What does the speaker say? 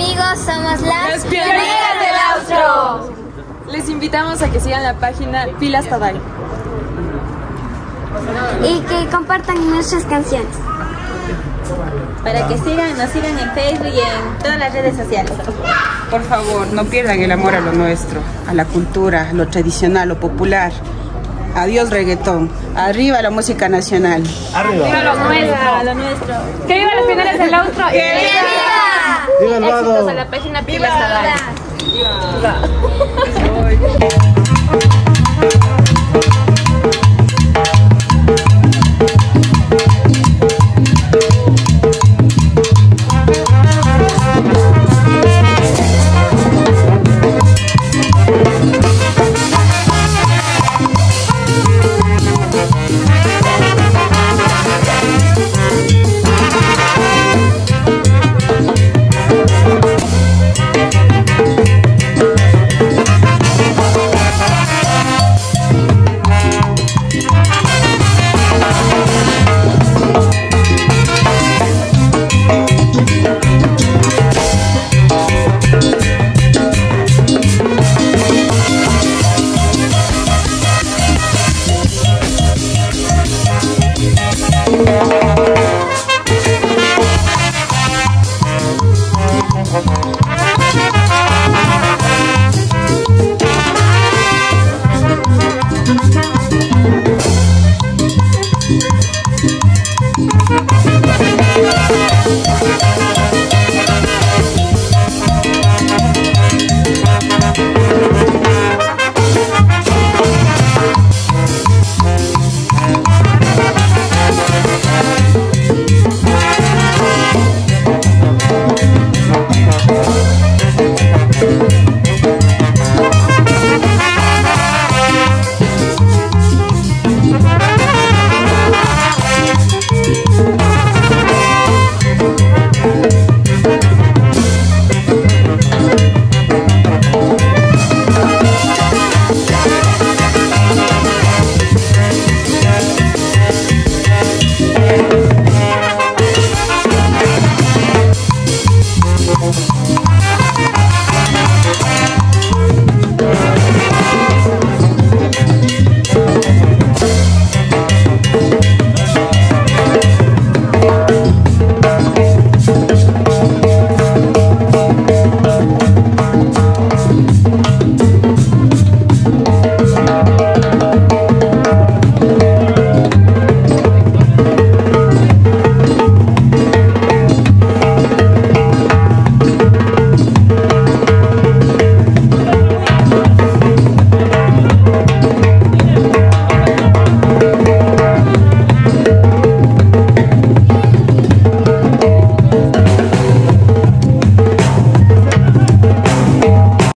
amigos, somos las, Las pioneras del austro. Les invitamos a que sigan la página Pilas Tadai. Y que compartan nuestras canciones. Para que sigan, nos sigan en Facebook y en todas las redes sociales. Por favor, no pierdan el amor a lo nuestro, a la cultura, a lo tradicional, lo popular. Adiós reggaetón. Arriba la música nacional. Arriba. Viva lo nuestro. lo nuestro. Que viva las pioneras del austro. ¡Viva el! Éxitos a la página ¡Viva! ¡Viva!